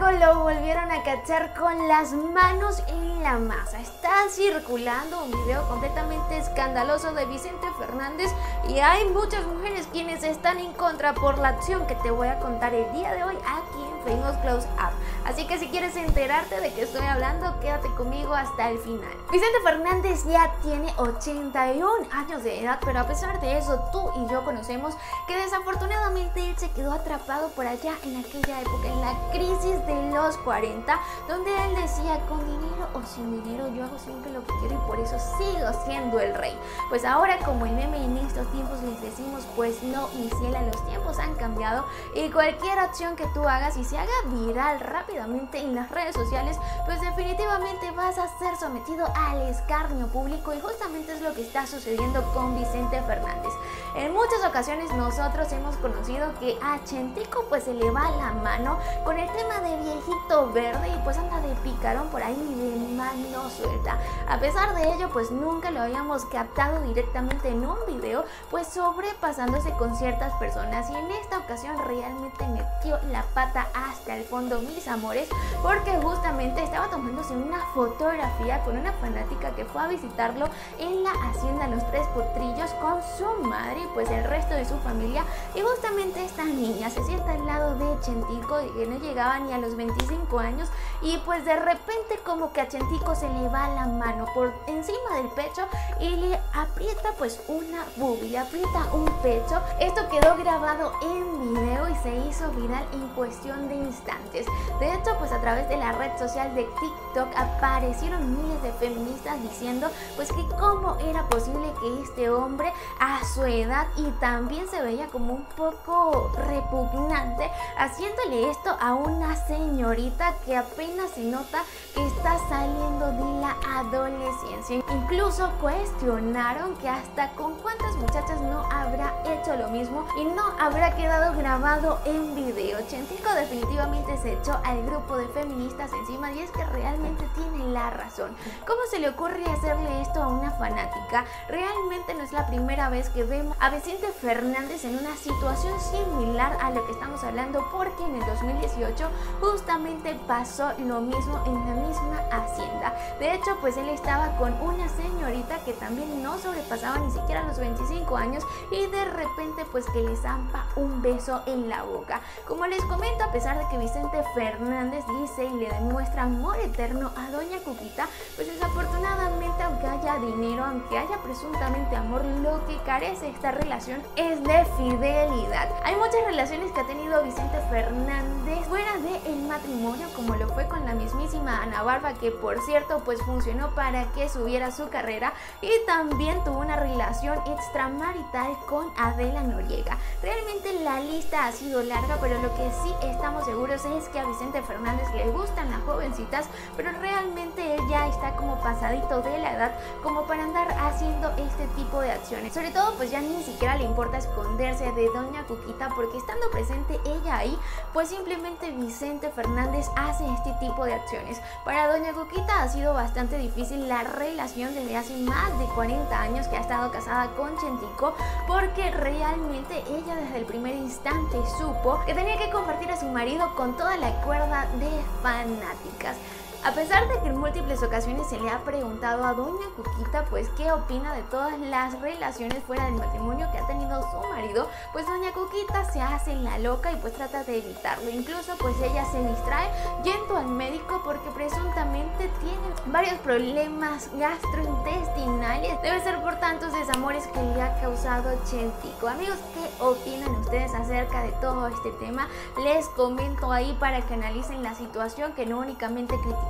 Lo volvieron a cachar con las manos en la masa. Está circulando un video completamente escandaloso de Vicente Fernández y hay muchas mujeres quienes están en contra por la acción que te voy a contar el día de hoy aquí en Famous Close Up. Así que si quieres enterarte de qué estoy hablando, quédate conmigo hasta el final. Vicente Fernández ya tiene 81 años de edad, pero a pesar de eso, tú y yo conocemos que desafortunadamente él se quedó atrapado por allá en aquella época, en la crisis de los 40, donde él decía, con dinero o sin dinero yo hago siempre lo que quiero y por eso sigo siendo el rey. Pues ahora como el meme en estos tiempos les decimos, pues no, mi ciela, los tiempos han cambiado y cualquier acción que tú hagas y se haga viral rápidamente en las redes sociales, pues definitivamente vas a ser sometido al escarnio público y justamente es lo que está sucediendo con Vicente Fernández. En muchas ocasiones nosotros hemos conocido que a Chentico pues se le va la mano con el tema de viejito verde y pues anda de picarón por ahí de mano suelta. A pesar de ello pues nunca lo habíamos captado directamente en un video pues sobrepasándose con ciertas personas y en esta ocasión realmente metió la pata hasta el fondo mis amores porque justamente estaba tomándose una fotografía con una fanática que fue a visitarlo en la hacienda Los Tres Potrillos con su madre pues el resto de su familia y justamente esta niña se sienta al lado de Chentico que no llegaba ni a los 25 años y pues de repente como que a Chentico se le va la mano por encima del pecho y le aprieta pues una boobie, le aprieta un pecho. Esto quedó grabado en video y se hizo viral en cuestión de instantes. De hecho pues a través de la red social de TikTok aparecieron miles de feministas diciendo pues que cómo era posible que este hombre a su edad y también se veía como un poco repugnante haciéndole esto a una señorita que apenas se nota que está saliendo de la adolescencia. Incluso cuestionaron que hasta con cuántas muchachas no habrá hecho lo mismo y no habrá quedado grabado en video. Chentico definitivamente se echó al grupo de feministas encima y es que realmente tiene la razón. ¿Cómo se le ocurre hacerle esto a una fanática? Realmente no es la primera vez que vemos a Vicente Fernández en una situación similar a lo que estamos hablando porque en el 2018 justamente pasó lo mismo en la misma hacienda. De hecho, pues él estaba con una señorita que también no sobrepasaba ni siquiera los 25 años y de repente pues que le zampa un beso en la boca. Como les comento, a pesar de que Vicente Fernández dice y le demuestra amor eterno a Doña Cuquita, pues desafortunadamente aunque haya dinero, aunque haya presuntamente amor, lo que carece esta relación es de fidelidad. Hay muchas relaciones que ha tenido Vicente Fernández fuera del el matrimonio, como lo fue con la mismísima Ana Barba, que por cierto pues funcionó para que subiera su carrera y también tuvo una relación extramarital con Adela Noriega. Realmente la lista ha sido larga, pero lo que sí estamos seguros es que a Vicente Fernández le gustan las jovencitas, pero realmente él ya está como pasadito de la edad como para andar haciendo este tipo de acciones. Sobre todo pues ya ni siquiera le importa esconderse de Doña Cuquita porque estando presente ella ahí, pues simplemente Vicente Fernández hace este tipo de acciones. Para Doña Cuquita ha sido bastante difícil la relación desde hace más de 40 años que ha estado casada con Chentico porque realmente ella desde el primer instante supo que tenía que compartir a su marido con toda la cuerda de fanáticas. A pesar de que en múltiples ocasiones se le ha preguntado a Doña Cuquita pues qué opina de todas las relaciones fuera del matrimonio que ha tenido su marido, pues Doña Cuquita se hace la loca y pues trata de evitarlo. Incluso pues ella se distrae yendo al médico porque presuntamente tiene varios problemas gastrointestinales. Debe ser por tantos desamores que le ha causado Chentico. Amigos, ¿qué opinan ustedes acerca de todo este tema? Les comento ahí para que analicen la situación que no únicamente critican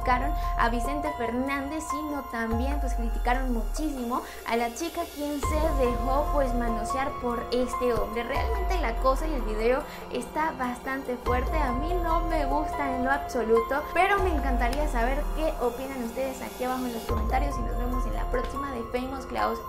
a Vicente Fernández, sino también pues criticaron muchísimo a la chica quien se dejó pues manosear por este hombre. Realmente la cosa y el video está bastante fuerte, a mí no me gusta en lo absoluto, pero me encantaría saber qué opinan ustedes aquí abajo en los comentarios y nos vemos en la próxima de Famous Clouds